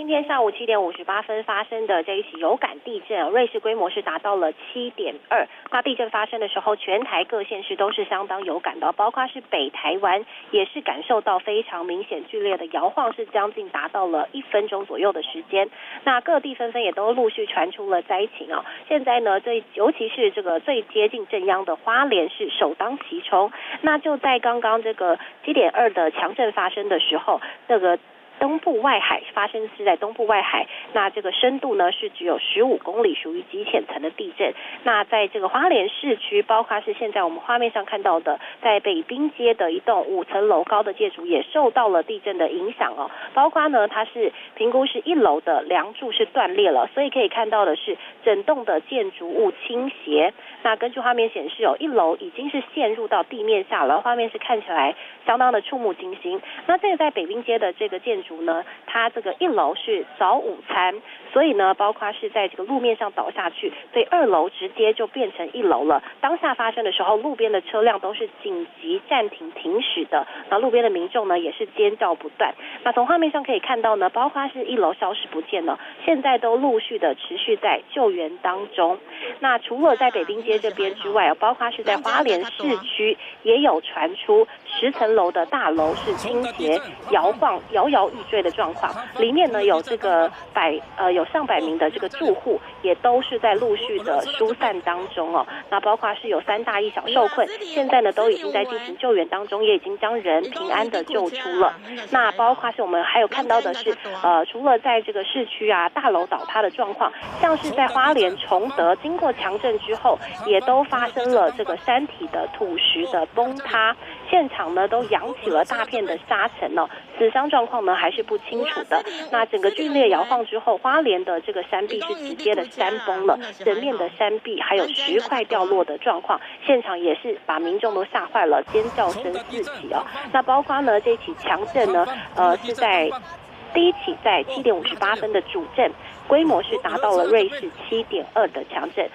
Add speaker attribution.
Speaker 1: 今天上午七点五十八分发生的这一起有感地震，瑞士规模是达到了七点二。那地震发生的时候，全台各县市都是相当有感的，包括是北台湾也是感受到非常明显剧烈的摇晃，是将近达到了一分钟左右的时间。那各地纷纷也都陆续传出了灾情啊。现在呢，最尤其是这个最接近震央的花莲市首当其冲。那就在刚刚这个七点二的强震发生的时候，这个。东部外海发生是在东部外海，那这个深度呢是只有十五公里，属于极浅层的地震。那在这个花莲市区，包括是现在我们画面上看到的，在北滨街的一栋五层楼高的建筑也受到了地震的影响哦。包括呢，它是评估是一楼的梁柱是断裂了，所以可以看到的是整栋的建筑物倾斜。那根据画面显示哦，一楼已经是陷入到地面下了，画面是看起来相当的触目惊心。那这个在北滨街的这个建筑。呢，它这个一楼是早午餐，所以呢，包括是在这个路面上倒下去，所以二楼直接就变成一楼了。当下发生的时候，路边的车辆都是紧急暂停停驶的，那路边的民众呢也是尖叫不断。那从画面上可以看到呢，包括是一楼消失不见了，现在都陆续的持续在救援当中。那除了在北滨街这边之外，包括是在花莲市区也有传出十层楼的大楼是倾斜摇晃摇摇。坠的状况，里面呢有这个百呃有上百名的这个住户，也都是在陆续的疏散当中哦。那包括是有三大一小受困，现在呢都已经在进行救援当中，也已经将人平安的救出了。那包括是我们还有看到的是，呃，除了在这个市区啊大楼倒塌的状况，像是在花莲崇德，经过强震之后，也都发生了这个山体的土石的崩塌，现场呢都扬起了大片的沙尘哦。死伤状况呢还是不清楚的。那整个剧烈摇晃之后，花莲的这个山壁是直接的山崩了，整面的山壁还有石块掉落的状况，现场也是把民众都吓坏了，尖叫声四起哦。那包括呢这起强震呢，呃是在第一起在七点五十八分的主震，规模是达到了瑞士七点二的强震。